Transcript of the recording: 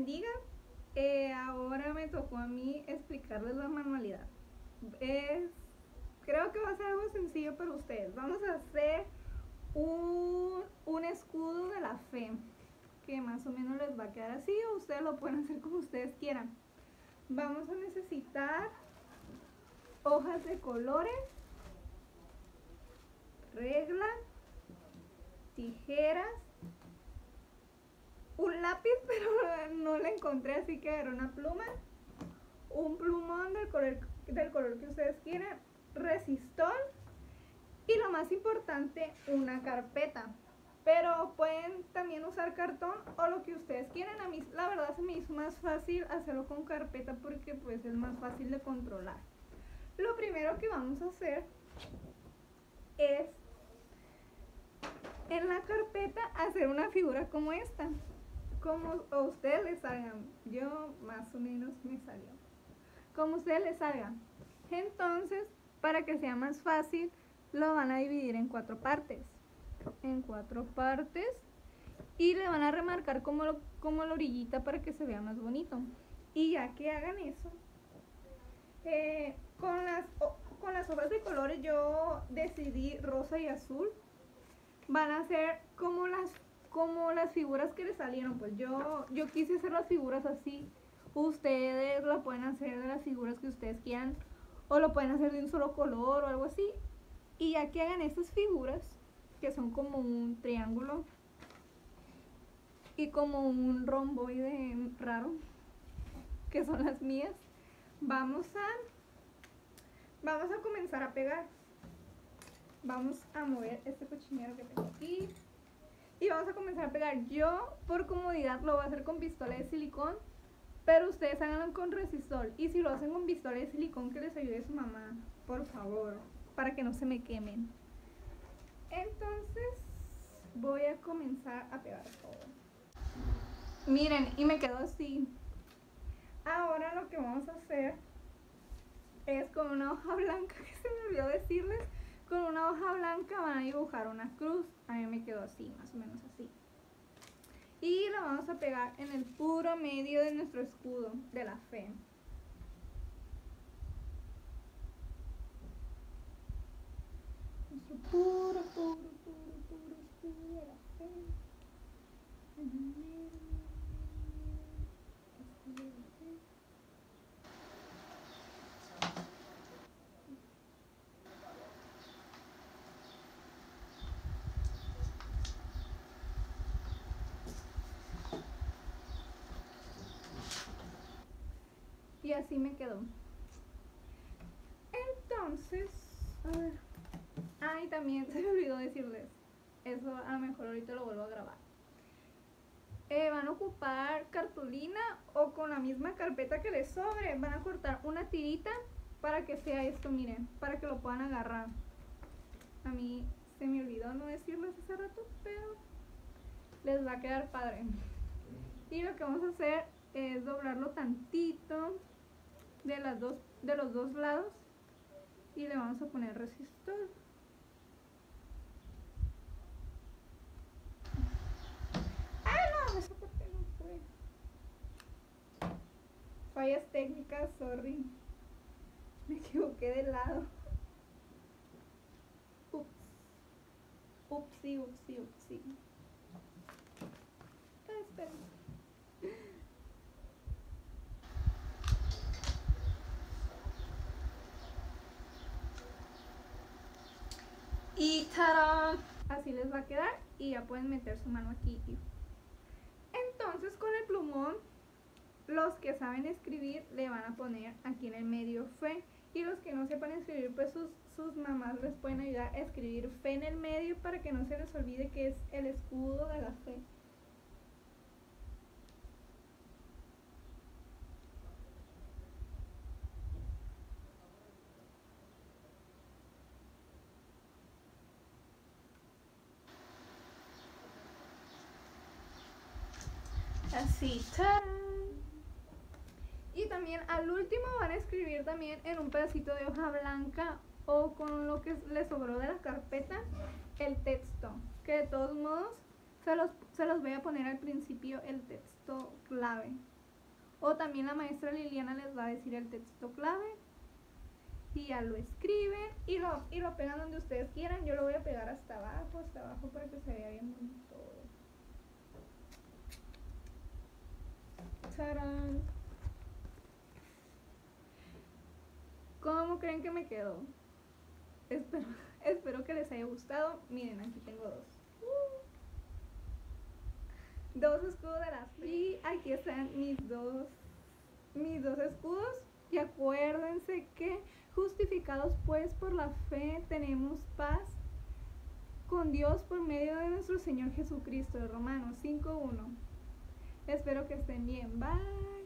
bendiga. Eh, ahora me tocó a mí explicarles la manualidad. Es, creo que va a ser algo sencillo para ustedes. Vamos a hacer un, un escudo de la fe, que más o menos les va a quedar así o ustedes lo pueden hacer como ustedes quieran. Vamos a necesitar hojas de colores, regla, tijeras, un lápiz, pero no la encontré, así que era una pluma, un plumón del color, del color que ustedes quieran, resistol y lo más importante, una carpeta. Pero pueden también usar cartón o lo que ustedes quieran. A mí la verdad se me hizo más fácil hacerlo con carpeta porque pues es más fácil de controlar. Lo primero que vamos a hacer es en la carpeta hacer una figura como esta como a ustedes les salgan. Yo más o menos me salió. Como ustedes les salgan. Entonces, para que sea más fácil, lo van a dividir en cuatro partes. En cuatro partes. Y le van a remarcar como, como la orillita para que se vea más bonito. Y ya que hagan eso, eh, con, las, con las hojas de colores yo decidí rosa y azul. Van a ser como las como las figuras que le salieron, pues yo, yo quise hacer las figuras así. Ustedes lo pueden hacer de las figuras que ustedes quieran, o lo pueden hacer de un solo color o algo así. Y ya que hagan estas figuras, que son como un triángulo y como un romboide raro, que son las mías, vamos a, vamos a comenzar a pegar. Vamos a mover este cochinero que tengo aquí y vamos a comenzar a pegar. Yo, por comodidad, lo voy a hacer con pistola de silicón, pero ustedes háganlo con resistor. Y si lo hacen con pistola de silicón, que les ayude su mamá, por favor, para que no se me quemen. Entonces, voy a comenzar a pegar todo. Miren, y me quedó así. Ahora lo que vamos a hacer es con una hoja blanca, que se me olvidó decirles, con una hoja blanca van a dibujar una cruz. A mí me quedó así, más o menos así. Y la vamos a pegar en el puro medio de nuestro escudo de la fe. Nuestro puro, puro, puro, puro escudo de la fe. Y así me quedó. Entonces, a ver. Ah, y también se me olvidó decirles. Eso a lo mejor ahorita lo vuelvo a grabar. Eh, van a ocupar cartulina o con la misma carpeta que les sobre. Van a cortar una tirita para que sea esto, miren. Para que lo puedan agarrar. A mí se me olvidó no decirles hace rato, pero les va a quedar padre. Y lo que vamos a hacer es doblarlo tantito de, las dos, de los dos lados y le vamos a poner resistor. ¡Ah, no! Eso porque no fue. Fallas técnicas, sorry. Me equivoqué de lado. Ups. Upsi, upsi, upsi. Ah, espera. Y Así les va a quedar y ya pueden meter su mano aquí. Entonces con el plumón, los que saben escribir le van a poner aquí en el medio fe. Y los que no sepan escribir, pues sus, sus mamás les pueden ayudar a escribir fe en el medio para que no se les olvide que es el escudo de la fe. Así. Y también al último van a escribir también en un pedacito de hoja blanca o con lo que les sobró de la carpeta el texto. Que de todos modos Se los, se los voy a poner al principio el texto clave. O también la maestra Liliana les va a decir el texto clave. Y ya lo escriben y lo, y lo pegan donde ustedes quieran. Yo lo voy a pegar hasta abajo, hasta abajo para que se vea bien bonito. ¿Cómo creen que me quedó? Espero, que les haya gustado. Miren, aquí tengo dos. Dos escudos de la fe. Y aquí están mis dos, mis dos escudos. Y acuérdense que justificados pues por la fe tenemos paz con Dios por medio de nuestro Señor Jesucristo. Romanos 5.1. Espero que estén bien. Bye.